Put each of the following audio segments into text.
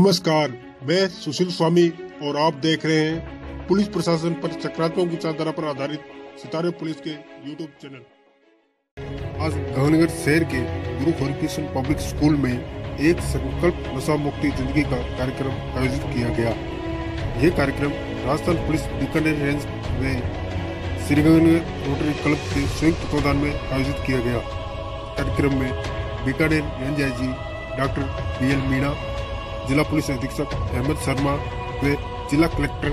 नमस्कार, मैं सुशील स्वामी और आप देख रहे हैं पुलिस प्रशासन पर सकारात्मक विचारधारा पर आधारित सितारे पुलिस के यूट्यूब चैनल। आज गांधीनगर शहर के गुरु हरिकृष्ण पब्लिक स्कूल में एक संकल्प नशा मुक्ति ज़िंदगी का कार्यक्रम आयोजित किया गया। यह कार्यक्रम राजस्थान पुलिस बीकानेर रेंज में श्रीगंगानगर रोटरी क्लब के संयुक्त तत्वाधान में आयोजित किया गया। कार्यक्रम में Bikaner range I doctor B L Meena जिला पुलिस अधीक्षक अहमद शर्मा व जिला कलेक्टर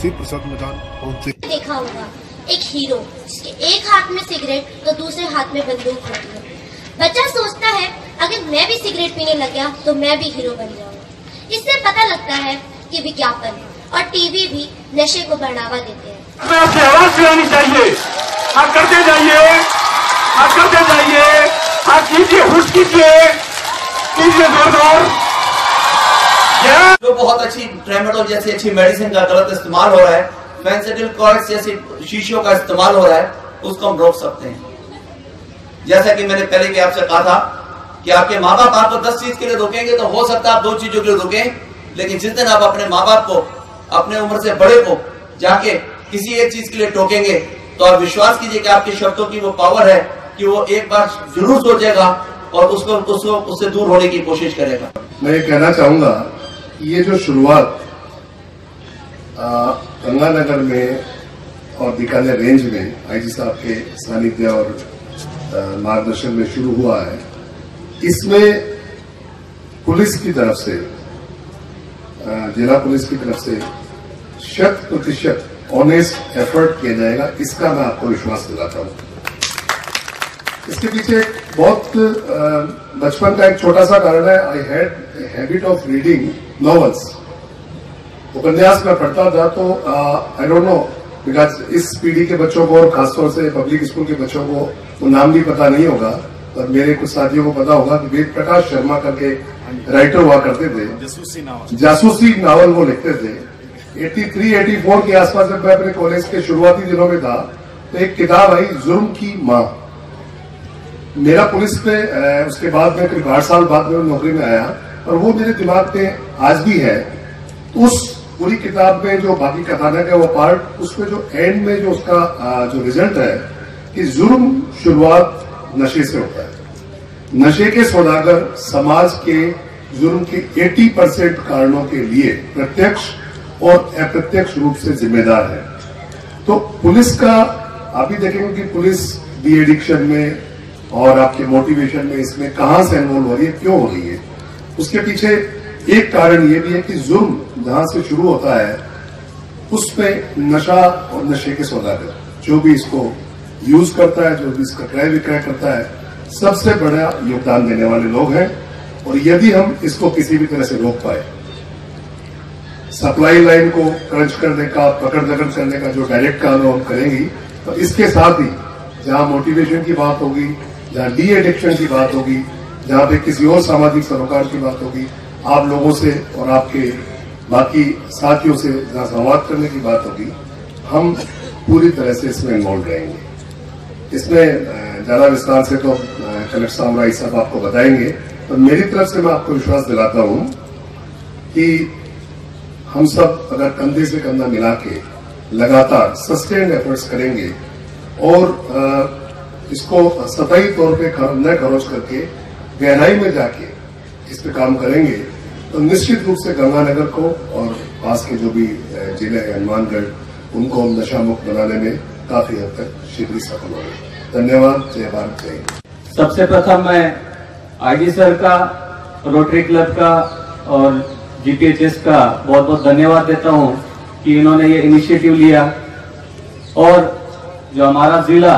शिव प्रसाद मैदान पहुँचे। देखा होगा एक हीरो जिसके एक हाथ में सिगरेट तो दूसरे हाथ में बंदूक होती है। बच्चा सोचता है अगर मैं भी सिगरेट पीने लग गया तो मैं भी हीरो बन जाऊँगा। इससे पता लगता है कि विज्ञापन और टीवी भी नशे को बढ़ावा देते हैं। आवाज़ सुनानी चाहिए। आप करते जाइए आप करते जाइए। आप कीजिए हुश कीजिए कीजिए ज़ोर ज़ोर Yeah. जो बहुत अच्छी ट्रेमेडोल जैसी अच्छी मेडिसिन का गलत इस्तेमाल हो रहा है कॉर्ड्स जैसी शीशियों का इस्तेमाल हो रहा है उसको हम रोक सकते हैं जैसा कि मैंने पहले भी आपसे कहा था कि आपके माँ बाप आपको दस चीज़ के लिए रोकेंगे तो हो सकता है आप दो चीज़ों के लिए रोकें लेकिन जिस दिन आप अपने माँ बाप को अपने उम्र से बड़े को जाके किसी एक चीज़ के लिए टोकेंगे तो आप विश्वास कीजिए कि आपके शब्दों की वो पावर है कि वो एक बार ज़रूर सोचेगा और उसको उसको उससे दूर होने की कोशिश करेगा मैं ये कहना चाहूँगा ये जो शुरुआत गंगानगर में और बीकानेर रेंज में आईजी साहब के सानिध्य और मार्गदर्शन में शुरू हुआ है, इसमें पुलिस की तरफ़ से जिला पुलिस की तरफ़ से शत प्रतिशत ऑनेस्ट एफर्ट किया जाएगा, इसका मैं आपको विश्वास दिलाता हूँ। इसके पीछे बहुत बचपन का एक छोटा सा कारण है I had habit of reading novels उपन्यास में पढ़ता था तो आई डोंट नो बिकॉज़ इस पीढ़ी के बच्चों को और खासतौर से पब्लिक स्कूल के बच्चों को वो नाम भी पता नहीं होगा और मेरे कुछ साथियों को पता होगा कि वेद प्रकाश शर्मा करके राइटर हुआ करते थे। जासूसी नावल। वो लिखते थे। 83 84 के आसपास जब मैं अपने कॉलेज के शुरुआती दिनों में था तो एक किताब आई जुर्म की माँ। मेरा पुलिस अ, उसके बाद में करीब आठ साल बाद में नौकरी में आया। और वो मेरे दिमाग में आज भी है उस पूरी किताब में जो बाकी कथानक है वो पार्ट उसमें जो एंड में जो उसका जो रिज़ल्ट है, कि जुर्म शुरुआत नशे से होता है। नशे के सौदागर समाज के जुर्म के 80 परसेंट कारणों के लिए प्रत्यक्ष और अप्रत्यक्ष रूप से जिम्मेदार है। तो पुलिस का, आप भी देखेंगे कि पुलिस डी एडिक्शन में और आपके मोटिवेशन में इसमें कहाँ से इन्वॉल्व हो रही है, क्यों हो रही है? उसके पीछे एक कारण ये भी है कि जुर्म जहाँ से शुरू होता है, उसमें नशा और नशे के सौदागर जो भी इसको यूज़ करता है, जो भी इसका क्रय विक्रय करता है, सबसे बड़ा योगदान देने वाले लोग हैं। और यदि हम इसको किसी भी तरह से रोक पाए सप्लाई लाइन को क्रंच करने का, पकड़ दकड़ करने का जो डायरेक्ट काम हम करेंगी तो इसके साथ ही जहाँ मोटिवेशन की बात होगी, जहाँ डी एडिक्शन की बात होगी जहाँ पे किसी और सामाजिक सरोकार की बात होगी, आप लोगों से और आपके बाकी साथियों से जहाँ संवाद करने की बात होगी, हम पूरी तरह से इसमें इन्वॉल्व रहेंगे। इसमें ज़्यादा विस्तार से तो कलेक्टर राय साहब आपको बताएँगे तो मेरी तरफ़ से मैं आपको विश्वास दिलाता हूँ कि हम सब अगर कंधे से कंधा मिला के लगातार सस्टेन्ड एफर्ट्स करेंगे और इसको सतही तौर पे न खरोच करके गहराई में जाके इस पे काम करेंगे तो निश्चित रूप से गंगानगर को और पास के जो भी ज़िले हैं, हनुमानगढ़, उनको हम नशा मुक्त बनाने में काफ़ी हद तक शीघ्र सफल होंगे। धन्यवाद, जय भारत, जय सबसे प्रथम मैं आईजी सर का रोटरी क्लब का और जीपीएचएस का बहुत बहुत धन्यवाद देता हूँ कि इन्होंने ये इनिशिएटिव लिया। और जो हमारा जिला,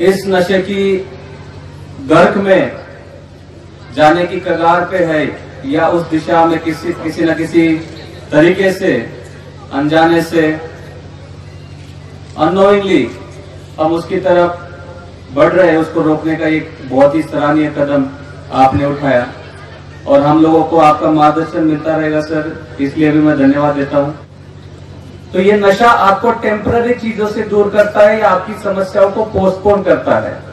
इस नशे की गर्क में जाने की कगार पे है या उस दिशा में किसी किसी न किसी तरीके से, अनजाने से अनोइंगली हम उसकी तरफ़ बढ़ रहे हैं, उसको रोकने का एक बहुत ही सराहनीय कदम आपने उठाया। और हम लोगों को आपका मार्गदर्शन मिलता रहेगा, सर। इसलिए भी मैं धन्यवाद देता हूँ। तो ये नशा आपको टेम्पररी चीज़ों से दूर करता है या आपकी समस्याओं को पोस्टपोन करता है?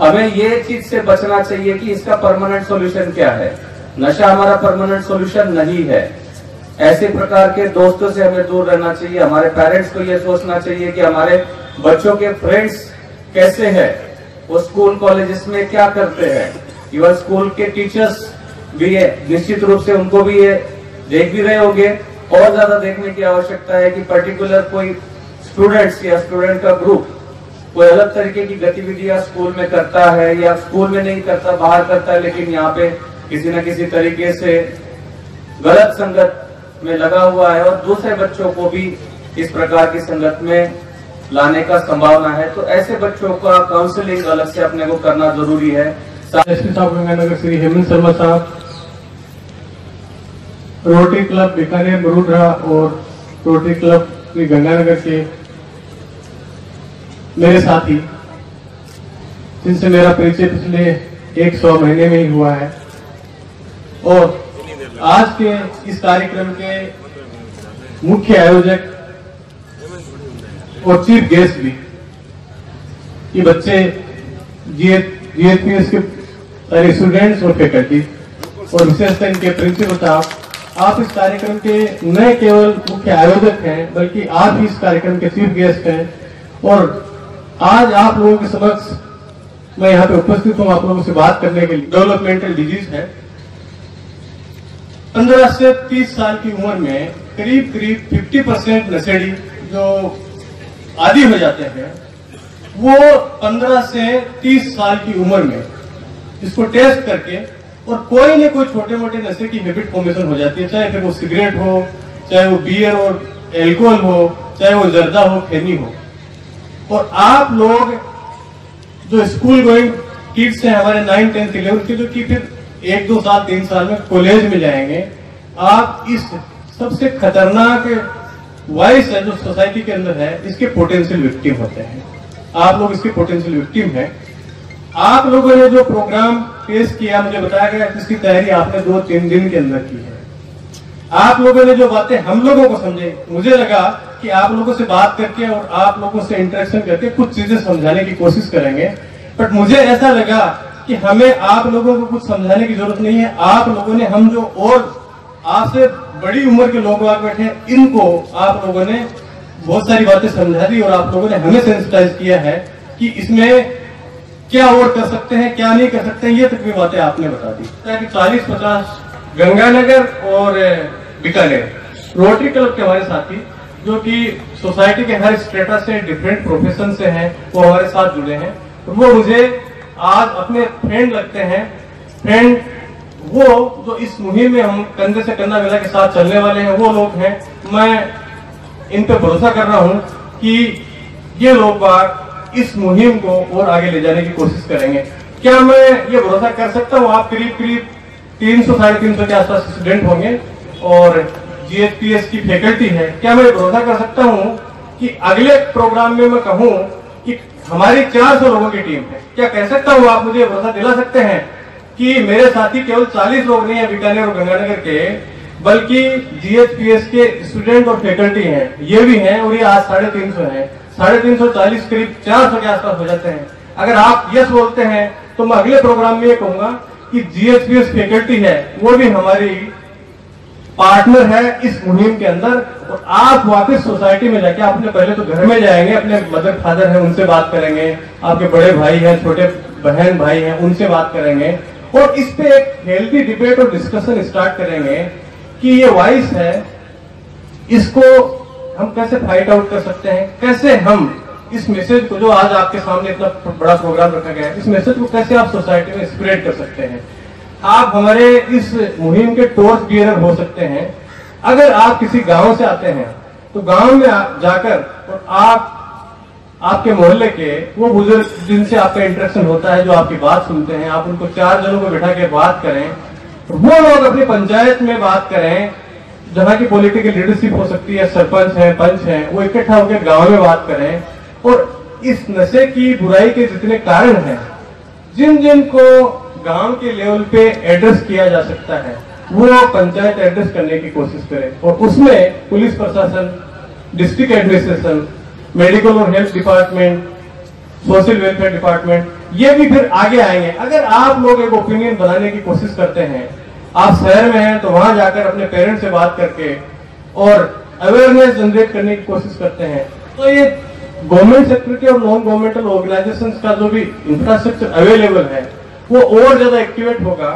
हमें ये चीज़ से बचना चाहिए कि इसका परमानेंट सॉल्यूशन क्या है। नशा हमारा परमानेंट सॉल्यूशन नहीं है। ऐसे प्रकार के दोस्तों से हमें दूर रहना चाहिए। हमारे पेरेंट्स को यह सोचना चाहिए कि हमारे बच्चों के फ्रेंड्स कैसे हैं। वो स्कूल कॉलेजेस में क्या करते हैं। इवन स्कूल के टीचर्स भी है। निश्चित रूप से उनको भी ये देख भी रहे होंगे। और ज़्यादा देखने की आवश्यकता है कि पर्टिकुलर कोई स्टूडेंट्स या स्टूडेंट का ग्रुप कोई अलग तरीके की गतिविधियाँ स्कूल में करता है या स्कूल में नहीं करता, बाहर करता है, लेकिन यहाँ पे किसी न किसी तरीके से गलत संगत में लगा हुआ है और दूसरे बच्चों को भी इस प्रकार की संगत में लाने का संभावना है। तो ऐसे बच्चों का काउंसलिंग अलग से अपने को करना ज़रूरी है। गंगानगर श्री हेमंत शर्मा साहब रोटरी क्लब बीकानेर मरूडरा और रोटरी क्लब श्री गंगानगर के मेरे साथी, जिनसे मेरा परिचय पिछले एक सौ महीने में ही हुआ है। और आज के इस कार्यक्रम के मुख्य आयोजक और चीफ गेस्ट भी, ये बच्चे जीएचपीएस के सारे स्टूडेंट्स और फैकल्टी और विशेषकर इनके प्रिंसिपल साहब आप इस कार्यक्रम के न केवल मुख्य आयोजक हैं, बल्कि आप ही इस कार्यक्रम के चीफ गेस्ट हैं। और आज आप लोगों के समक्ष मैं यहाँ पे उपस्थित हूँ आप लोगों से बात करने के लिए। डेवलपमेंटल डिज़ीज़ है। पंद्रह से तीस साल की उम्र में करीब करीब 50 परसेंट नशेड़ी जो आदि हो जाते हैं, वो 15 से 30 साल की उम्र में इसको टेस्ट करके और कोई ना कोई छोटे मोटे नशे की हैबिट फॉर्मेशन हो जाती है, चाहे फिर वो सिगरेट हो, चाहे वो बियर और एल्कोहल हो, चाहे वो जर्दा हो खैनी हो। और आप लोग जो स्कूल गोइंग किड्स हैं, हमारे नाइन टेंथ इलेवन के जो कि फिर एक, दो साल, तीन साल में कॉलेज में जाएँगे। आप इस सबसे खतरनाक वॉइस है जो सोसाइटी के अंदर है, इसके पोटेंशियल विक्टिम होते हैं। आप लोग इसके पोटेंशियल विक्टिम हैं। आप लोगों ने जो प्रोग्राम पेश किया, मुझे बताया गया, इसकी तैयारी आपने दो, तीन दिन के अंदर की है। आप लोगों ने जो बातें हम लोगों को समझे, मुझे लगा कि आप लोगों से बात करके और आप लोगों से इंटरेक्शन करके कुछ चीज़ें समझाने की कोशिश करेंगे। बट मुझे ऐसा लगा कि हमें आप लोगों को कुछ समझाने की ज़रूरत नहीं है। आप लोगों ने, हम जो और आपसे बड़ी उम्र के लोग आगे बैठे हैं, इनको आप लोगों ने बहुत सारी बातें समझा दी और आप लोगों ने हमें सेंसिटाइज किया है कि इसमें क्या और कर सकते हैं, क्या नहीं कर सकते हैं, ये तक भी बातें आपने बता दी। ताकि चालीस पचास गंगानगर और बीकानेर। रोटरी क्लब के हमारे साथी जो कि सोसाइटी के हर स्टेटस से डिफरेंट प्रोफेशन से हैं, वो हमारे साथ जुड़े हैं। वो मुझे आज अपने फ्रेंड लगते हैं। फ्रेंड वो जो इस मुहिम में हम कंधे से कंधा मिला के साथ चलने वाले हैं, वो लोग हैं। मैं इन पे भरोसा कर रहा हूँ कि ये लोग बाग इस मुहिम को और आगे ले जाने की कोशिश करेंगे। क्या मैं ये भरोसा कर सकता हूँ? आप करीब करीब तीन सौ, साढ़े तीन सौ के आसपास स्टूडेंट होंगे और जीएचपीएस की फैकल्टी है, क्या मैं भरोसा कर सकता हूँ कि अगले प्रोग्राम में मैं कहूँ कि हमारी 400 लोगों की टीम है? क्या कह सकता हूँ आप मुझे भरोसा दिला सकते हैं कि मेरे साथी केवल 40 लोग नहीं है बीकानेर और गंगानगर के, बल्कि जीएचपीएस के स्टूडेंट और फैकल्टी हैं, ये भी हैं और ये आज साढ़े तीन सौ है। साढ़े तीन सौ चालीस करीब चार सौ के आसपास हो जाते हैं। अगर आप यस बोलते हैं तो मैं अगले प्रोग्राम में ये कहूँगा कि जीएचपीएस फैकल्टी है, वो भी हमारी पार्टनर है इस मुहिम के अंदर और आप वापस सोसाइटी में जाके आपने पहले तो घर में जाएँगे, अपने मदर फादर हैं, उनसे बात करेंगे, आपके बड़े भाई हैं, छोटे बहन भाई हैं, उनसे बात करेंगे और इस पे एक हेल्थी डिबेट और डिस्कशन स्टार्ट करेंगे कि ये वॉइस है, इसको हम कैसे फाइट आउट कर सकते हैं, कैसे हम इस मैसेज को जो आज आपके सामने इतना बड़ा प्रोग्राम रखा गया है, इस मैसेज को कैसे आप सोसाइटी में स्प्रेड कर सकते हैं। आप हमारे इस मुहिम के टोर्च बियरर हो सकते हैं। अगर आप किसी गाँव से आते हैं तो गाँव में जाकर और आप, आपके मोहल्ले के, वो बुज़ुर्ग जिनसे आपका इंटरेक्शन होता है, जो आपकी बात सुनते हैं, आप उनको चार जनों को बैठा के बात करें, वो लोग अपनी पंचायत में बात करें, जहाँ की पॉलिटिकल लीडरशिप हो सकती है, सरपंच है, पंच है, वो इकट्ठा होकर गाँव में बात करें। और इस नशे की बुराई के जितने कारण हैं, जिन जिन को गाँव के लेवल पे एड्रेस किया जा सकता है। वो पंचायत एड्रेस करने की कोशिश करें। और उसमें पुलिस प्रशासन डिस्ट्रिक्ट एडमिनिस्ट्रेशन मेडिकल और health department social welfare department ये भी फिर आगे आएँगे। अगर आप लोग एक ओपिनियन बनाने की कोशिश करते हैं, आप शहर में हैं तो वहाँ जाकर अपने पेरेंट्स से बात करके और अवेयरनेस जनरेट करने की कोशिश करते हैं। तो ये गवर्नमेंट सेक्टर के और नॉन गवर्नमेंटल ऑर्गेनाइजेशन का जो भी इंफ्रास्ट्रक्चर अवेलेबल है वो और ज़्यादा एक्टिवेट होगा।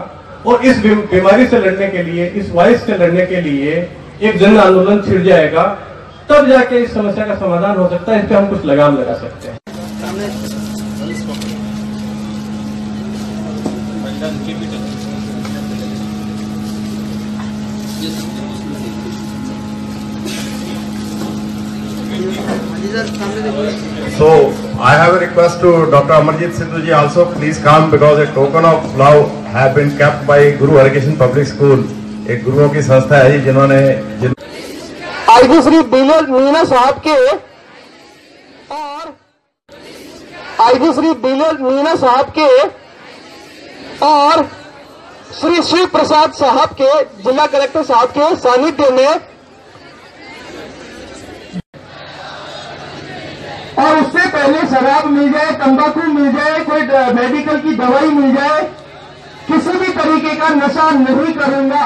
और इस बीमारी से लड़ने के लिए, इस वायरस से लड़ने के लिए एक जन आंदोलन छिड़ जाएगा। तब जाके इस समस्या का समाधान हो सकता है, इस पर हम कुछ लगाम लगा सकते हैं। So I have a request to Dr. Amarjit Sindhu ji also please come because a token of love have been kept by Guru Harkishan Public School. एक गुरुओं की संस्था है जी जिन्होंने जिन... आईजी श्री मीना साहब के और आईजी श्री मीना साहब के और श्री शिव प्रसाद साहब के जिला कलेक्टर साहब के सानिध्य में और उससे पहले शराब मिल जाए, तंबाकू मिल जाए, कोई मेडिकल की दवाई मिल जाए, किसी भी तरीके का नशा नहीं करूँगा।